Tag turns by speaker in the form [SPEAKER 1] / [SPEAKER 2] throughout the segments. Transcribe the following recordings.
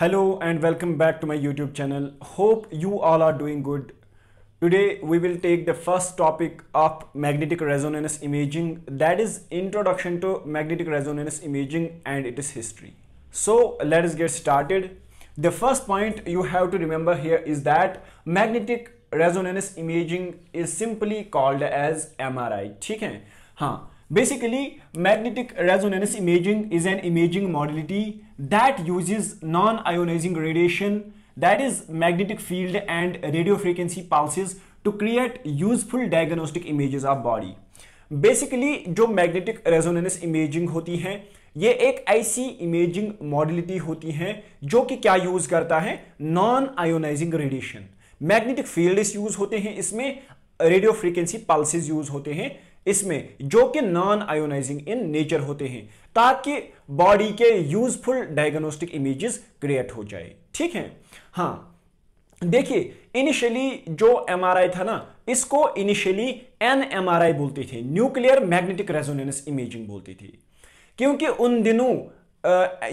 [SPEAKER 1] Hello and welcome back to my YouTube channel. Hope you all are doing good. Today we will take the first topic of magnetic resonance imaging that is introduction to magnetic resonance imaging and its history. So let us get started. The first point you have to remember here is that magnetic resonance imaging is simply called as MRI. ठीक है हाँ Basically, magnetic resonance imaging is an imaging modality that uses non-ionizing radiation that is magnetic field and radio frequency pulses to create useful diagnostic images of body. Basically जो magnetic resonance imaging होती है ये एक ऐसी imaging modality होती है जो कि क्या यूज़ करता है non ionizing radiation magnetic fields use होते हैं इसमें रेडियो फ्रीक्वेंसी पल्सेस यूज़ होते हैं इसमें जो कि नॉन आयोनाइजिंग इन नेचर होते हैं, ताकि बॉडी के यूजफुल डायग्नोस्टिक इमेजेस क्रिएट हो जाए। ठीक है? हाँ। देखिए इनिशियली जो एमआरआई था ना, इसको इनिशियली एन एनएमआरआई बोलते थे। न्यूक्लियर मैग्नेटिक रेजोनेंस इमेजिंग बोलती थी। क्योंकि उन दिनों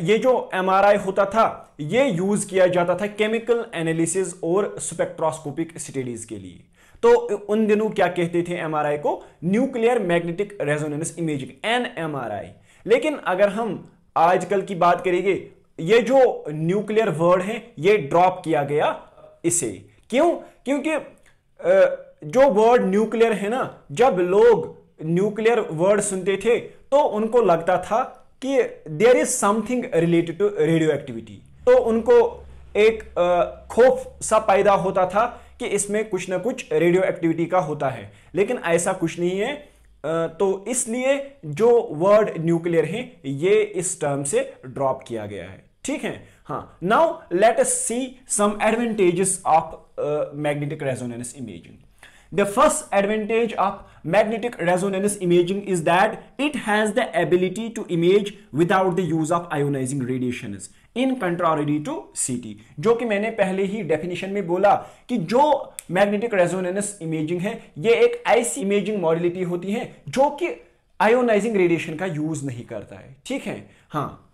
[SPEAKER 1] ये जो एमआरआई होता था, ये यूज़ किया जाता था केमिकल एनालिसिस और स्पेक्ट्रोस्कोपिक स्टडीज़ के लिए। तो उन दिनों क्या कहते थे एमआरआई को? Nuclear magnetic resonance imaging NMRI लेकिन अगर हम आजकल की बात करेंगे, ये जो न्यूक्लियर वर्ड है, ये ड्रॉप किया गया इसे। क्यों? क्योंकि जो वर्ड न्यूक्लियर है ना, जब लोग न्यूक्लियर वर्ड सुनते थे तो उनको लगता था कि there is something related to radioactivity तो उनको एक खौफ सा पैदा होता था कि इसमें कुछ ना कुछ रेडियो एक्टिविटी का होता है। लेकिन ऐसा कुछ नहीं है। तो इसलिए जो वर्ड न्यूक्लियर है, ये इस टर्म से ड्रॉप किया गया है। ठीक है? हाँ। Now let's see some advantages of magnetic resonance imaging the first advantage of magnetic resonance imaging is that it has the ability to image without the use of ionizing radiation in contrary to CT जो कि मैंने पहले ही definition में बोला कि जो magnetic resonance imaging है, ये एक ऐसी इमेजिंग मॉडलिटी होती है, जो कि आयोनाइजिंग रेडिएशन का यूज़ नहीं करता है। ठीक है? हाँ।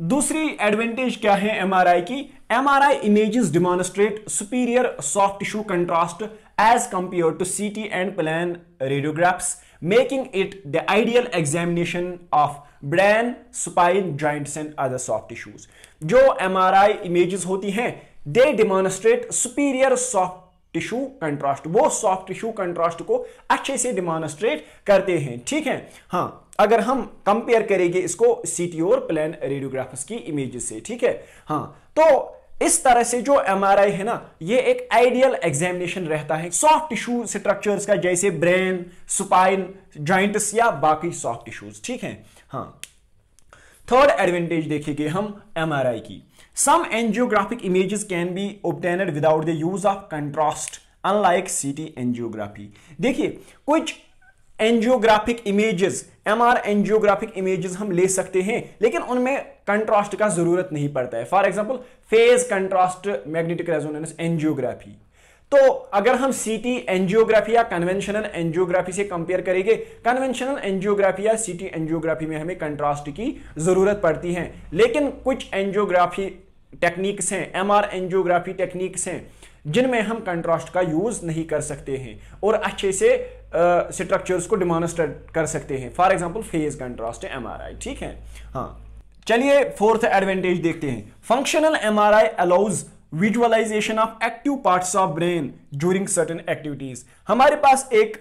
[SPEAKER 1] दूसरी एडवांटेज क्या है एमआरआई की? MRI images demonstrate superior soft tissue contrast as compare to CT and plain radiographs making it the ideal examination of brain, spine joint and other soft tissues जो एमआरआई इमेजेस होती हैं they demonstrate superior soft tissue contrast वो soft tissue contrast को अच्छे से demonstrate करते हैं ठीक है? हाँ अगर हम कंपेयर करेंगे इसको सीटी और प्लान रेडियोग्राफर्स की इमेजेस से ठीक है? हाँ तो इस तरह से जो एमआरआई है ना, ये एक आइडियल एग्जामिनेशन रहता है। सॉफ्ट टिश्यू स्ट्रक्चर्स का, जैसे ब्रेन सुपाइन जॉइंट्स या बाकी सॉफ्ट टिश्यूज ठीक है? हाँ। थर्ड एडवांटेज देखेंगे हम एमआरआई की। Some angiographic images can be obtained without the use of contrast unlike CT angiography देखिए, कुछ angiographic images M R angiographic images हम ले सकते हैं, लेकिन उनमें कंट्रास्ट का ज़रूरत नहीं पड़ता है। For example phase contrast magnetic resonance angiography तो अगर हम सीटी एंजियोग्राफी या कन्वेंशनल एंजियोग्राफी से कंपेयर करेंगे कन्वेंशनल एंजियोग्राफी या सीटी एंजियोग्राफी में हमें कंट्रास्ट की ज़रूरत पड़ती है। लेकिन कुछ एंजियोग्राफी टेक्निक्स हैं एमआर एंजियोग्राफी टेक्निक्स हैं जिनमें हम कंट्रास्ट का यूज़ नहीं कर सकते हैं और अच्छे से स्ट्रक्चर्स को डिमोनस्ट्रेट कर सकते हैं। For example phase contrast MRI ठीक है? हाँ। चलिए फोर्थ एडवांटेज देखते हैं। Functional M R I allows visualization of active parts of brain during certain activities हमारे पास एक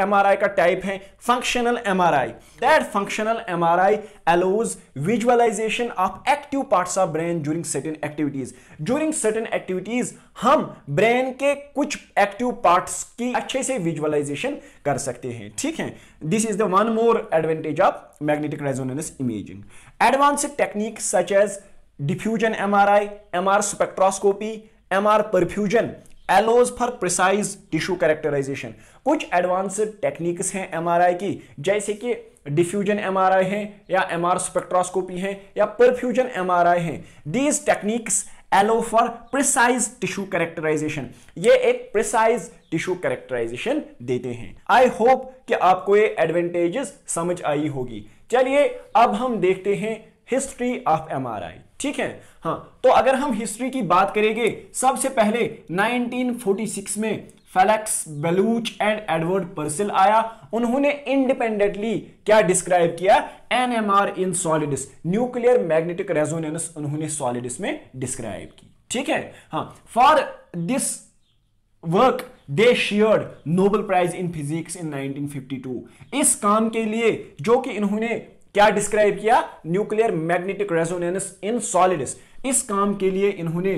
[SPEAKER 1] एमआरआई uh, का टाइप है functional M R I that functional M R I allows visualization of active parts of brain during certain activities during certain activities हम brain के कुछ active parts की अच्छे से विजुअलाइजेशन कर सकते हैं। ठीक है? This is the one more advantage of magnetic resonance imaging advance technique such as diffusion MRI, MR spectroscopy, MR perfusion allows for precise tissue characterisation कुछ एडवांस्ड टेक्निक्स हैं एमआरआई की जैसे कि डिफ्यूजन एमआरआई है या एमआर स्पेक्ट्रोस्कोपी है या perfusion MRI है। These techniques allow for precise tissue characterization ये एक प्रिसाइज टिश्यू कैरेक्टराइजेशन देते हैं। आई होप कि आपको ये एडवांटेजेस समझ आई होगी। चलिए अब हम देखते हैं हिस्ट्री ऑफ़ एमआरआई ठीक है? हाँ तो अगर हम हिस्ट्री की बात करेंगे, सबसे पहले 1946 में Felix, Bloch and Edward Purcell आया। उन्होंने इंडिपेंडेंटली क्या डिस्क्राइब किया? NMR in solids nuclear magnetic resonance उन्होंने सॉलिडिस में डिस्क्राइब की। ठीक है? हाँ for this work they shared Nobel prize in physics in 1952 इस काम के लिए, जो कि इन्होंने क्या डिस्क्राइब किया? Nuclear magnetic resonance in solids इस काम के लिए इन्होंने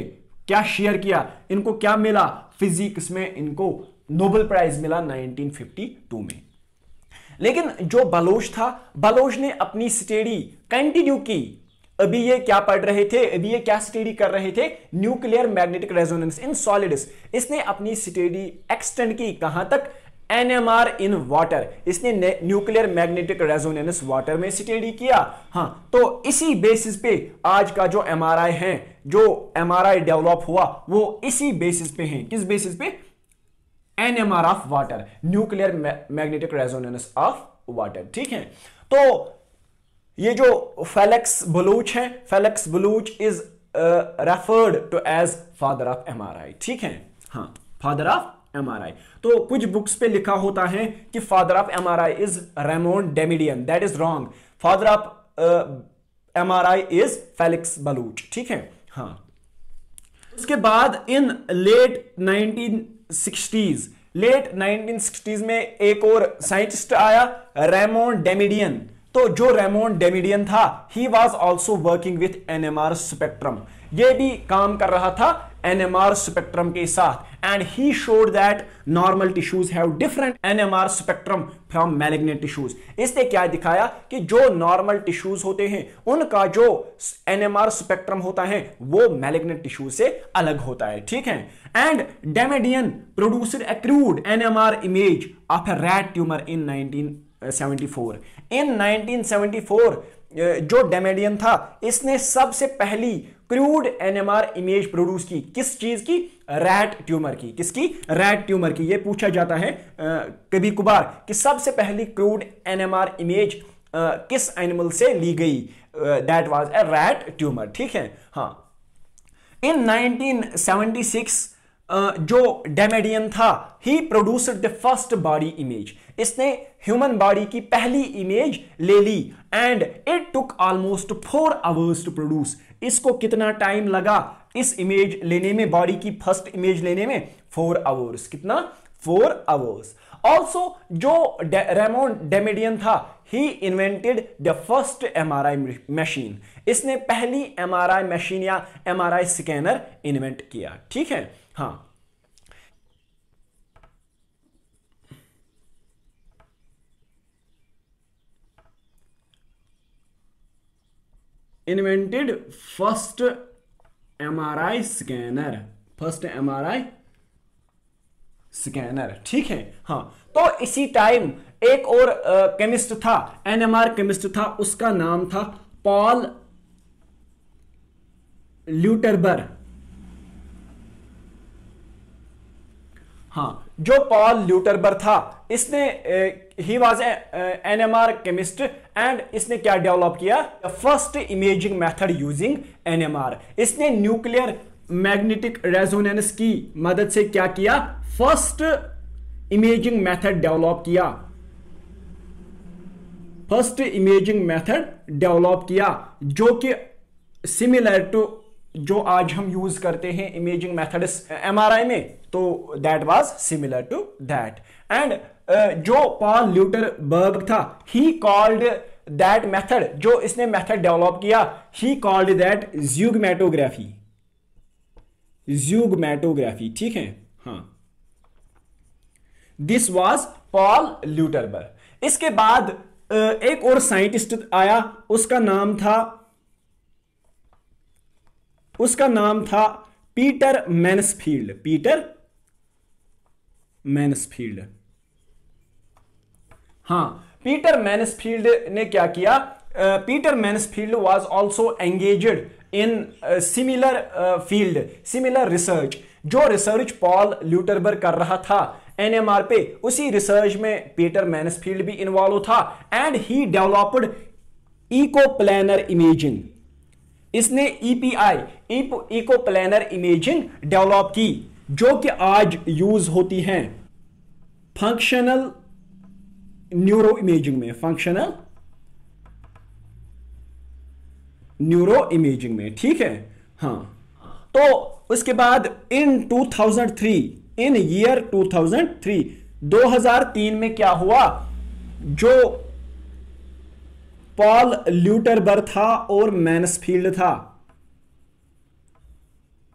[SPEAKER 1] क्या शेयर किया? इनको क्या मिला? फिजिक्स में इनको नोबल प्राइज मिला 1952 में। लेकिन जो बलोच था, बलोच ने अपनी स्टडी कंटिन्यू की। अभी ये क्या पढ़ रहे थे? अभी ये क्या स्टडी कर रहे थे? Nuclear magnetic resonance in solids इसने अपनी स्टडी एक्सटेंड की। कहाँ तक? NMR in water. इसने न्यूक्लियर मैग्नेटिक रेजोनेंस वाटर में स्टडी किया। हाँ तो इसी बेसिस पे आज का जो एमआरआई है, जो एमआरआई डेवलप हुआ, वो इसी बेसिस पे है। किस बेसिस पे? NMR of water nuclear magnetic resonance of water ठीक है? तो ये जो फेलेक्स बलूच है Felix Bloch is referred to as father of MRI ठीक है? हाँ फादर ऑफ़ एमआरआई तो कुछ बुक्स पे लिखा होता है कि father of MRI is Raymond Damadian that is wrong father of MRI is Felix Bloch ठीक है? हाँ. उसके बाद इन लेट 1960s लेट 1960s में एक और साइंटिस्ट आया रेमोन डेमिडियन तो जो रेमोन डेमिडियन था he was also working with an NMR spectrum ये भी काम कर रहा था एनएमआर स्पेक्ट्रम के साथ. And he showed that normal tissues have different NMR spectrum from malignant tissues इसने क्या दिखाया कि जो नॉर्मल टिश्यूज होते हैं, उनका जो एनएमआर स्पेक्ट्रम होता है, वो मैलिग्नेंट टिश्यूज से अलग होता है. ठीक है? And Damadian producer a crude NMR image of a rat tumour in 1974 in 1974 जो डेमेडियन था, इसने सबसे पहली क्रूड एनएमआर इमेज प्रोड्यूस की? किस चीज़ की? रैट ट्यूमर की। किसकी? रैट ट्यूमर की। यह पूछा जाता है कभी कुबार कि सबसे पहली क्रूड एनएमआर इमेज किस एनिमल से ली गई? That was a rat tumour ठीक है? हाँ। इन 1976 जो डेमेडियन था he produced the first body image इसने ह्यूमन बॉडी की पहली इमेज ले ली and it took almost four hours to produce इसको कितना टाइम लगा? इस इमेज लेने में बॉडी की फ़र्स्ट इमेज लेने में फोर आवर्स कितना? फोर आवर्स ऑल्सो जो रेमोन डेमेडियन था he invented the first MRI machine इसने पहली एमआरआई मशीन या एमआरआई स्कैनर इन्वेंट किया। ठीक है? हाँ। Invented first MRI scanner first MRI scanner. ठीक है? हाँ। तो इसी टाइम एक और केमिस्ट था, एनएमआर केमिस्ट था, उसका नाम था पॉल ल्यूटरबर। हाँ जो पॉल ल्यूटरबर था, इसने he was an M R chemist and इसने क्या डेवलप किया? First imaging method using N M R इसने न्यूक्लियर मैग्नेटिक रेजोनेंस की मदद से क्या किया? फ़र्स्ट इमेजिंग मेथड डेवलप किया। फ़र्स्ट इमेजिंग मेथड डेवलप किया, जो कि सिमिलर टू जो आज हम यूज़ करते हैं इमेजिंग मेथड एमआरआई में तो that was similar to that and जो पॉल ल्यूटर बर्ग था ही कॉल्ड दैट मेथड जो इसने मेथड डेवलप किया ही कॉल्ड दैट ज्यूगमेटोग्राफी ज्यूगमेटोग्राफी, ठीक है? हाँ। दिस वॉज़ पॉल ल्यूटरबर इसके बाद एक और साइंटिस्ट आया, उसका नाम था, उसका नाम था पीटर मैनसफील्ड पीटर मैनसफील्ड हाँ पीटर मैनसफील्ड ने क्या किया? Peter Mansfield was also engaged in similar field similar research जो रिसर्च पॉल ल्यूटरबर कर रहा था एनएमआर पे, उसी रिसर्च में पीटर मैनसफील्ड भी इन्वॉल्व था and he developed echo planar imaging इसने EPI echo planar imaging develop की, जो कि आज यूज़ होती हैं। फंक्शनल न्यूरो इमेजिंग में फंक्शनल न्यूरो इमेजिंग में, ठीक है? हाँ। तो उसके बाद इन 2003 इन ईयर 2003 2003 में क्या हुआ? जो पॉल ल्यूटरबर था और मैनसफील्ड था।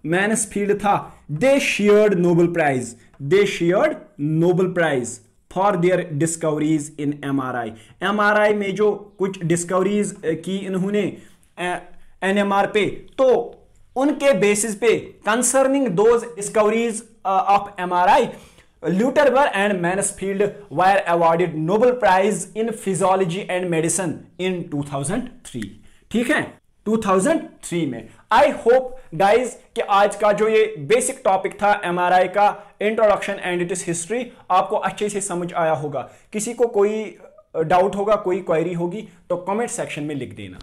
[SPEAKER 1] मैनसफील्ड था। They shared Nobel prize they shared Nobel prize for their discoveries in MRI MRI में जो कुछ डिस्कवरीज की इन्होंने एनएमआर पे तो उनके बेसिस पे concerning those discoveries of MRI Lutterber and Mansfield were awarded Nobel Prize in Physiology and Medicine in 2003. ठीक है? 2003 में। आई होप गाइज़ कि आज का जो ये बेसिक टॉपिक था एमआरआई का introduction and it is history आपको अच्छे से समझ आया होगा। किसी को कोई डाउट होगा, कोई क्वेरी होगी तो कमेंट सेक्शन में लिख देना।